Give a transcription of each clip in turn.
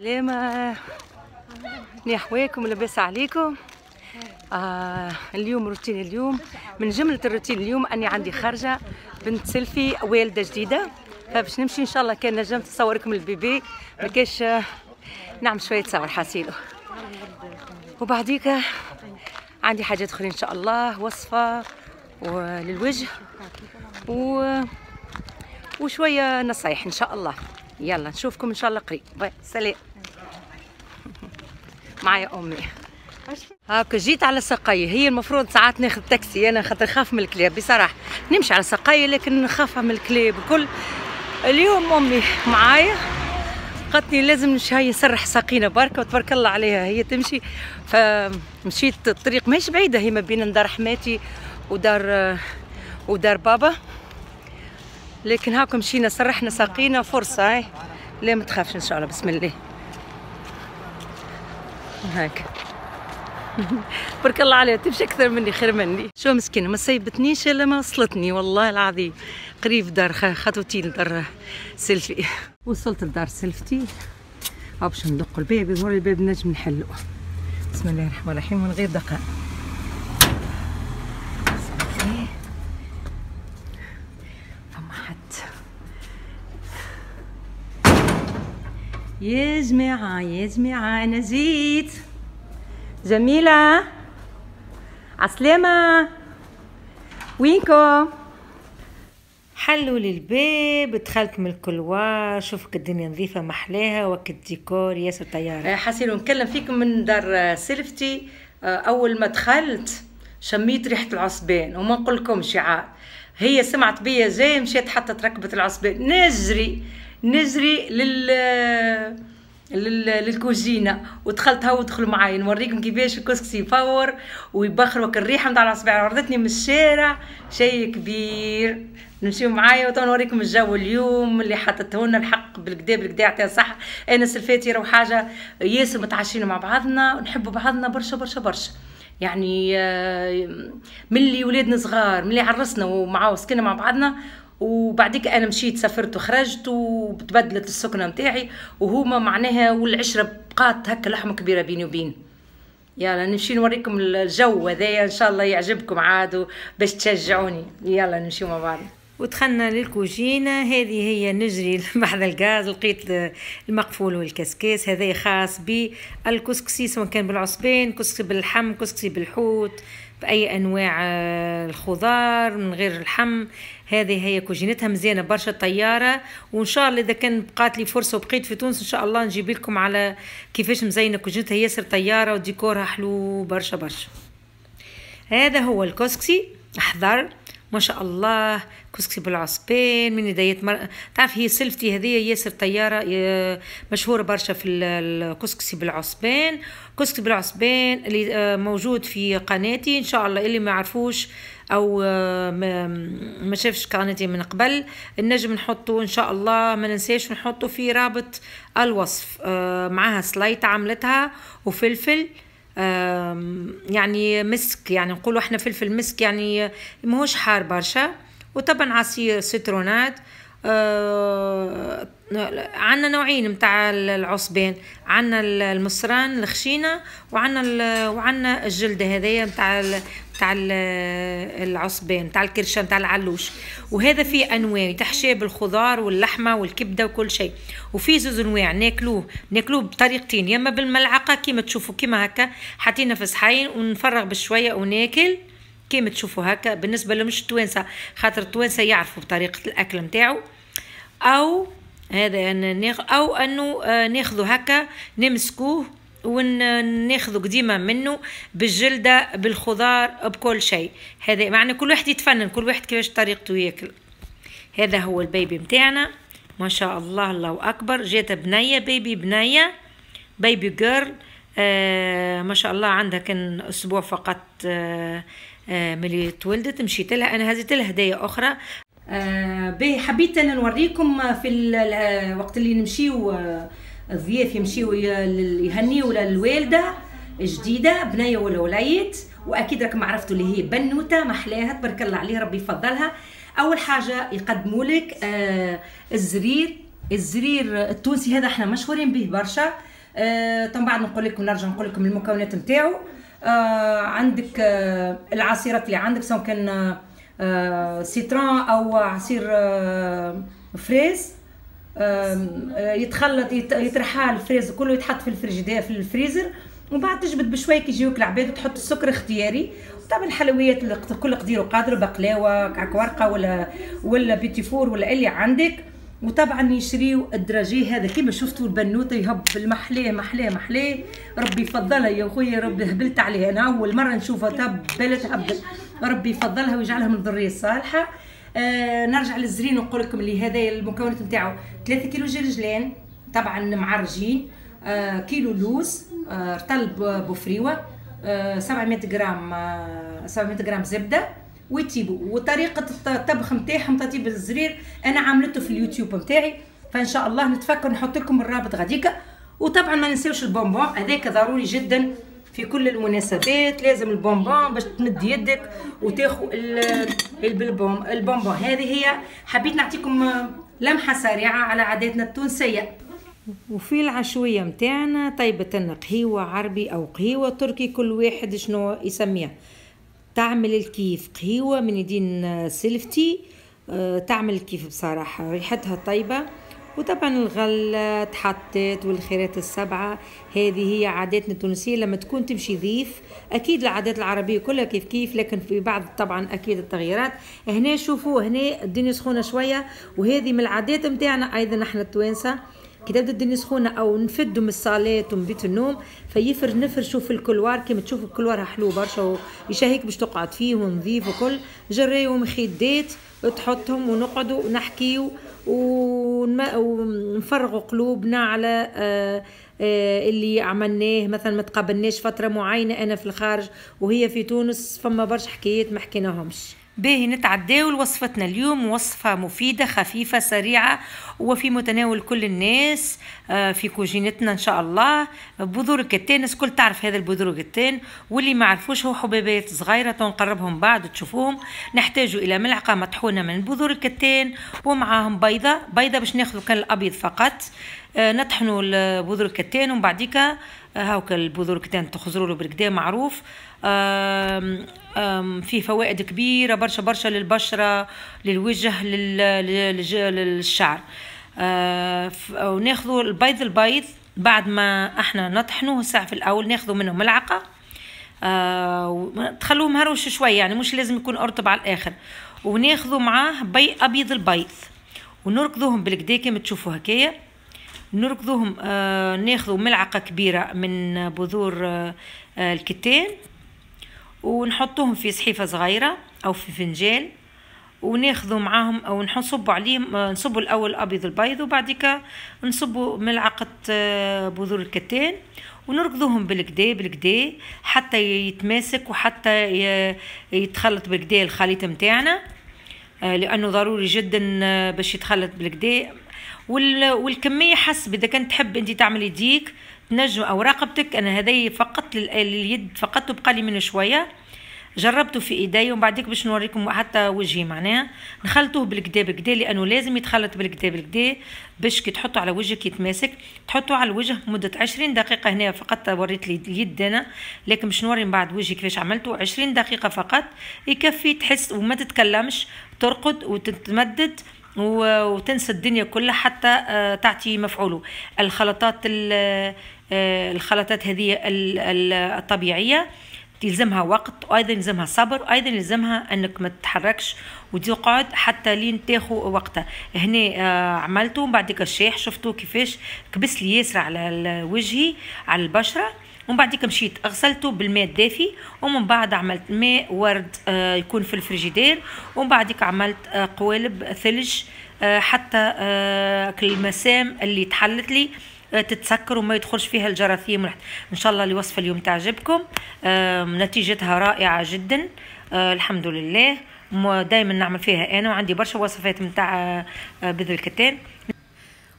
لما نحويكم لاباس عليكم. آه اليوم روتين اليوم. من جملة الروتين اليوم أني عندي خارجة بنت سيلفي والدة جديدة. فباش نمشي إن شاء الله كان نجمت نصوركم البيبي. ما كاش آه، نعمل شوية صور حاسيلو. وبعديك عندي حاجات أخرى إن شاء الله. وصفة وللوجه. و وشوية نصايح إن شاء الله. يلا نشوفكم إن شاء الله قريب. باي سلام. معايا أمي. هاكا جيت على سقاية. هي المفروض ساعات ناخذ تاكسي أنا خاطر نخاف من الكلاب. بصراحة نمشي على سقاية لكن نخاف من الكلاب وكل اليوم أمي معايا. قالتني لازم هاي نسرح ساقينا بركة وتبارك الله عليها هي تمشي. فمشيت الطريق ماهيش بعيدة هي ما بين دار حماتي ودار ودار بابا. لكن هاكم مشينا سرحنا ساقينا فرصة هاي لا ما تخافش إن شاء الله بسم الله. هاك بارك الله عليها تمشي أكثر مني خير مني. شو مسكينه ما سيبتنيش إلا ما وصلتني والله العظيم. قريب دار خطوتين لدار سيلفي. وصلت لدار سيلفتي. هاو باش ندق الباب يظهر الباب نجم نحلو بسم الله الرحمن الرحيم من غير دقائق بسم الله فما حد يا جماعة يا جماعة أنا جيت. جميلة. عسلامة. وينكم حلوا لي الباب دخلت من ال couloir شوفك الدنيا نظيفة محلاها وك الديكور ياسر طيارة حسيلو نكلم فيكم من دار سيلفتي. أول ما دخلت شميت ريحة العصبان وما نقولكمش عاد هي سمعت بيا جاي مشيت حتى ركبت العصبان. نجري. نجري لل لل... للكوجينه ودخلت هاو ودخلوا معايا. نوريكم كيفاش الكسكسي يفور ويبخرك الريحة نتاع العصبان وردتني من الشارع شيء كبير. نمشيو معايا وتو نوريكم الجو اليوم اللي حطته لنا الحق بالكدا بالكدا تاع صح أنا سلفاتي راهو حاجة ياسر متعشين مع بعضنا ونحبوا بعضنا برشا برشا برشا. يعني من اللي ولادنا صغار من اللي عرسنا ومعاه سكننا مع بعضنا وبعديك أنا مشيت سافرت وخرجت وتبدلت السكنة نتاعي وهما معناها والعشرة بقات هكا لحمه كبيرة بيني وبين. يلا نمشي نوريكم الجو هذايا إن شاء الله يعجبكم عاد باش تشجعوني. يلا نمشيو مع بعض. ودخلنا للكوجينة هذه هي نجري بعد الغاز لقيت المقفول والكسكاس هذا خاص بالكسكسي سواء كان بالعصبين كسكسي باللحم كسكسي بالحوت. بأي أنواع الخضار من غير اللحم هذه هي كوجينتها مزيانة برشا طيارة. وإن شاء الله إذا كان بقات لي فرصة وبقيت في تونس إن شاء الله نجيب لكم على كيفاش مزينة كوجينتها. ياسر طيارة وديكورها حلو برشا برشا. هذا هو الكسكسي حاضر. ما شاء الله كسكسي بالعصبين من يديت مر... تعرف هي سلفتي هذه ياسر طيارة مشهورة برشا في الكسكسي بالعصبين كسكسي بالعصبين اللي موجود في قناتي إن شاء الله اللي ما يعرفوش أو ما شافش قناتي من قبل النجم نحطه إن شاء الله ما ننساش نحطه في رابط الوصف معها سلايطة عملتها وفلفل يعني مسك يعني نقولوا إحنا فلفل مسك يعني ماهوش حار برشا. وطبعا عصير سيترونات. آه عندنا نوعين متاع العصبان عندنا المصران الخشينة وعندنا وعندنا الجلدة هذايا متاع تاع العصبان تاع الكرشان تاع العلوش. وهذا فيه أنواع تحشيه بالخضار واللحمة والكبدة وكل شيء. وفي زوز أنواع ناكلوه ناكلوه بطريقتين يا أما بالملعقة كيما تشوفوا كيما هكا حاطينه في صحين ونفرغ بشوية وناكل كيما تشوفوا هكا. بالنسبة لمش التوانسة خاطر التوانسة يعرفوا بطريقة الأكل نتاعو أو هذا ناخ أو أنه ناخذه هكا نمسكوه وناخذه قديمة منه بالجلدة بالخضار بكل شيء. هذا معنى كل واحد يتفنن كل واحد كيفاش طريقته ياكل. هذا هو البيبي متاعنا. ما شاء الله الله أكبر. جات بنية بيبي بنية بيبي جيرل. آه ما شاء الله عندها كان أسبوع فقط آه آه ملي تولدت مشيت لها. أنا هزيت لها هدايا أخرى. آه حبيت أنا نوريكم في الوقت اللي نمشيو آه الضياف يمشيو يهنيو للوالدة جديده بنيه ولا وليد وأكيد راكم عرفتوا اللي هي بنوتة محلاها تبارك الله عليها ربي يفضلها. أول حاجة يقدموا لك آه الزرير. الزرير التونسي هذا إحنا مشهورين به برشا. آه بعد نقول لكم نرجع نقول لكم المكونات نتاعو. آه عندك آه العصيرات اللي عندك سواء كان آه citron أو عصير آه fraise. آه يتخلط يترحى ال fraise كله يتحط في الفريجيدير في الفريزر. ومن بعد تجبد بشويه كي يجيوك العباد وتحط السكر اختياري. طبعا الحلويات كل قدير وقادر بقلاوة كعك ورقة ولا ولا petit four ولا اللي عندك. وطبعا يشريو ال dragées هذا. كيما شفتوا البنوتة يهبل محلاه محلاه محلاه ربي يفضلها يا خويا ربي هبلت عليها. أنا أول مرة نشوفها. تهبل تهبل ربي يفضلها ويجعلها من الذريه الصالحه آه نرجع للزرير ونقول لكم اللي هذا المكونات نتاعو 3 كيلو جلجلان طبعا معرجين آه كيلو لوز رطل بوفريوه آه 700 غرام آه 700 غرام زبدة ويتيبوا وطريقة الطبخ نتاعهم تطيب الزرير أنا عملته في اليوتيوب نتاعي فإن شاء الله نتفكر نحط لكم الرابط غاديكا. وطبعا ما ننساوش البونبون هذاك ضروري جدا. في كل المناسبات لازم البونبون باش تمد يدك وتاخذ ال bonbon ال bonbon. هذه هي حبيت نعطيكم لمحة سريعة على عاداتنا التونسية. وفي العشوية متاعنا طيبة قهيوة عربي أو قهيوة تركي كل واحد شنو يسميها. تعمل الكيف قهيوة من يدين سلفتي آه، تعمل الكيف بصراحة ريحتها طيبة. وطبعا الغلة تحطت والخيرات السبعة هذه هي عاداتنا التونسية. لما تكون تمشي ضيف أكيد العادات العربية كلها كيف كيف لكن في بعض طبعا أكيد التغييرات. هنا شوفوا هنا الدنيا سخونة شوية وهذه من العادات متاعنا أيضا إحنا التوانسة. كي تبدأ الدنيا سخونة أو نفدوا من الصالات ومن بيت النوم فيفر نفرشوا في ال couloir. كيما تشوفوا ال couloir حلو برشا ويشهيك باش تقعد فيه ونظيف وكل. جراية مخدات تحطهم ونقعدوا ونحكيو ونفرغوا قلوبنا على آه آه اللي عملناه. مثلا ما تقابلناش فترة معينة أنا في الخارج وهي في تونس فما برشا حكايات ما حكيناهمش. باهي نتعداو لوصفتنا اليوم وصفة مفيدة خفيفة سريعة وفي متناول كل الناس آه، في كوجينتنا إن شاء الله. بذور الكتان الناس كل تعرف هذا البذور الكتان واللي ما عرفوش هو حبيبات صغيرة تنقربهم بعد تشوفوهم. نحتاج إلى ملعقة مطحونة من بذور الكتان ومعاهم بيضة. بيضة باش ناخذ كان الأبيض فقط. آه، نطحنوا بذور الكتان ومن بعديك آه، هاوك البذور الكتان تخزروا له بالكدا معروف فيه فوائد كبيرة برشا برشا للبشرة للوجه للشعر. آه، وناخذوا البيض البيض بعد ما إحنا نطحنوه الساعة في الأول ناخذوا منه ملعقة. تخلوه مهروش شوية يعني مش لازم يكون ارطب على الآخر. وناخذوا معاه بي أبيض البيض. ونركضوهم بالكدا كما تشوفوا هكايا. نركضوهم آه ناخذوا ملعقة كبيرة من بذور آه الكتان. ونحطوهم في صحيفة صغيرة أو في فنجان وناخذوا معاهم أو نصبوا عليهم نصبوا الأول أبيض البيض وبعديك نصبوا ملعقة آه، بذور الكتان ونركضوهم بالكدا بالكدا حتى يتماسك وحتى يتخلط بالكدا الخليط متاعنا آه، لأنه ضروري جدا آه، باش يتخلط بالكدا والكمية حسب إذا كنت تحب انت تعملي ديك تنجم أو رقبتك أنا هذي فقط لليد فقط وبقى لي منه شوية. جربته في إيدي ومن بعديك باش نوريكم حتى وجهي معناها. نخلطوه بالكدا بالكدا لأنه لازم يتخلط بالكدا بالكدا باش كي تحطه على وجهك يتماسك. تحطه على الوجه مدة 20 دقيقة هنا فقط وريت لي اليد أنا. لكن باش نوري من بعد وجهي كيفاش عملته 20 دقيقة فقط. يكفي تحس وما تتكلمش ترقد وتتمدد. وتنسى الدنيا كلها حتى آه، تعطي مفعوله. الخلطات آه، الخلطات هذه الطبيعية يلزمها وقت وأيضا يلزمها صبر وأيضا يلزمها إنك ما تتحركش وتقعد حتى لين تاخو وقتها. هنا آه عملته بعد الشيح شفتوا كيفاش كبس لي ياسر على وجهي على البشرة ومن بعد مشيت غسلته بالماء الدافي ومن بعد عملت ماء ورد آه يكون في الفريجيدير. ومن بعد عملت آه قوالب ثلج آه حتى آه المسام اللي تحلت لي تتسكر وما يدخلش فيها الجراثيم إن شاء الله الوصفه اليوم تعجبكم. نتيجتها رائعة جدا. الحمد لله. دائما نعمل فيها أنا وعندي برشا وصفات نتاع بذر الكتان.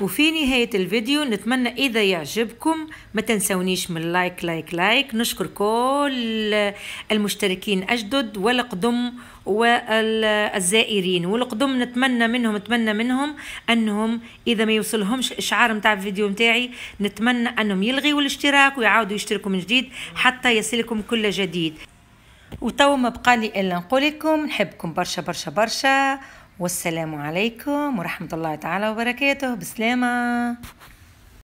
وفي نهاية الفيديو نتمنى إذا يعجبكم ما تنسونيش من like like like. نشكر كل المشتركين الجدد والقدم والزائرين. والقدم نتمنى منهم نتمنى منهم أنهم إذا ما يوصلهمش إشعار متاع الفيديو متاعي نتمنى أنهم يلغوا الاشتراك ويعاودوا يشتركوا من جديد حتى يصلكم كل جديد. وتو ما بقى لي إلا نقول لكم نحبكم برشا برشا برشا. والسلام عليكم ورحمة الله تعالى وبركاته. بسلامة.